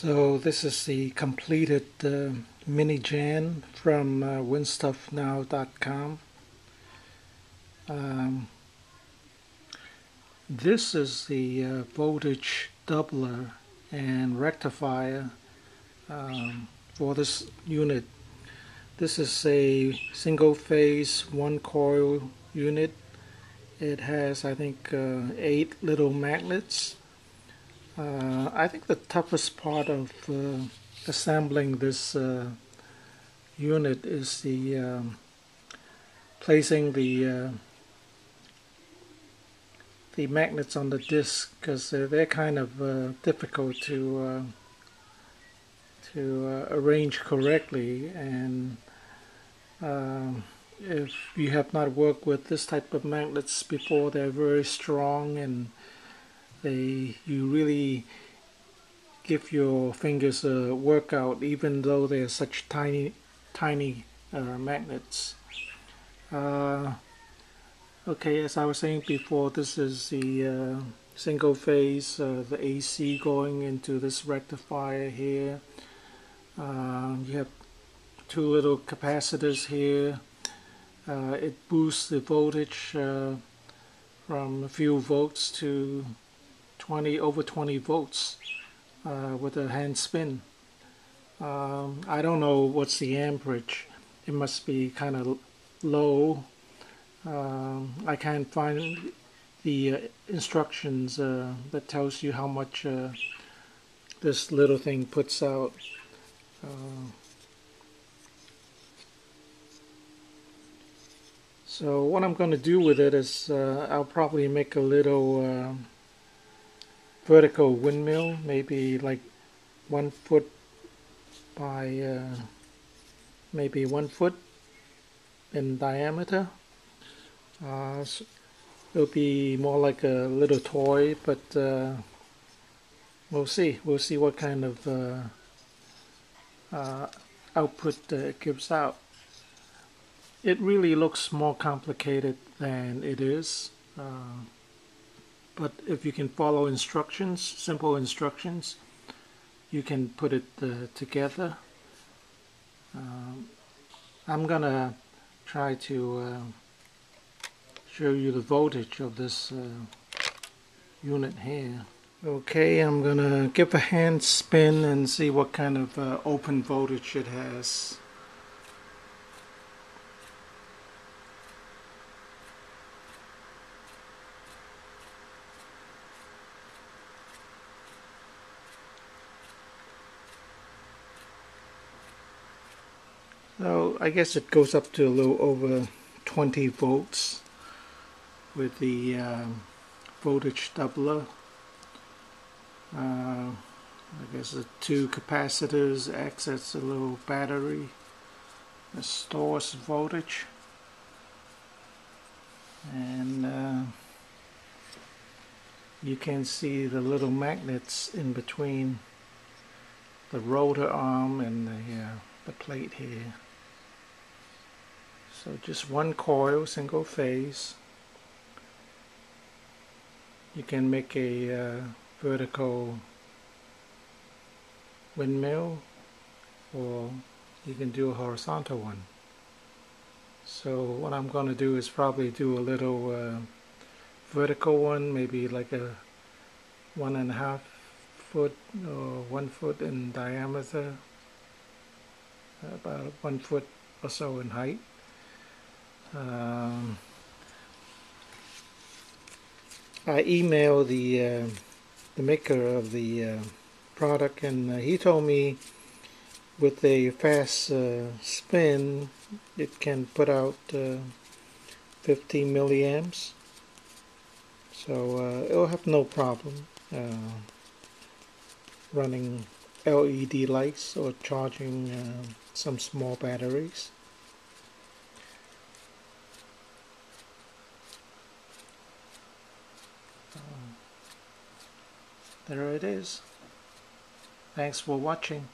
So this is the completed uh, mini gen from uh, windstuffnow.com. Um, this is the uh, voltage doubler and rectifier um, for this unit. This is a single phase one coil unit. It has I think uh, eight little magnets uh, I think the toughest part of uh, assembling this uh, unit is the um, placing the uh, the magnets on the disc because they're, kind of uh, difficult to uh, to arrange correctly. And um, if you have not worked with this type of magnets before they're very strong and they you really give your fingers a workout even though they're such tiny tiny uh, magnets. Uh, okay as I was saying before this is the uh, single phase uh, the AC going into this rectifier here. Uh, you have two little capacitors here. Uh, it boosts the voltage from a few volts to 20 over 20 volts uh, with a hand spin. Um, I don't know what's the amperage. It must be kind of low. Um, I can't find the uh, instructions uh, that tells you how much uh, this little thing puts out. Uh, so what I'm going to do with it is uh, I'll probably make a little vertical windmill, maybe like one foot by uh, maybe one foot in diameter. Uh, so it'll be more like a little toy, but uh, we'll see. We'll see what kind of uh, uh, output it gives out. It really looks more complicated than it is. But if you can follow instructions, simple instructions, you can put it uh, together. Um, I'm gonna try to uh, show you the voltage of this uh, unit here. Okay, I'm gonna give a hand spin and see what kind of uh, open voltage it has. So I guess it goes up to a little over 20 volts with the um, voltage doubler. Uh, I guess the two capacitors acts as a little battery that stores voltage and uh, you can see the little magnets in between the rotor arm and the, uh, the plate here. So just one coil, single phase. You can make a uh, vertical windmill or you can do a horizontal one. So what I'm going to do is probably do a little uh, vertical one, maybe like a one and a half foot or one foot in diameter, about one foot or so in height. Um, I emailed the uh, the maker of the uh, product, and uh, he told me with a fast uh, spin, it can put out uh, 15 milliamps. So uh, it'll have no problem running LED lights or charging some small batteries. There it is. Thanks for watching.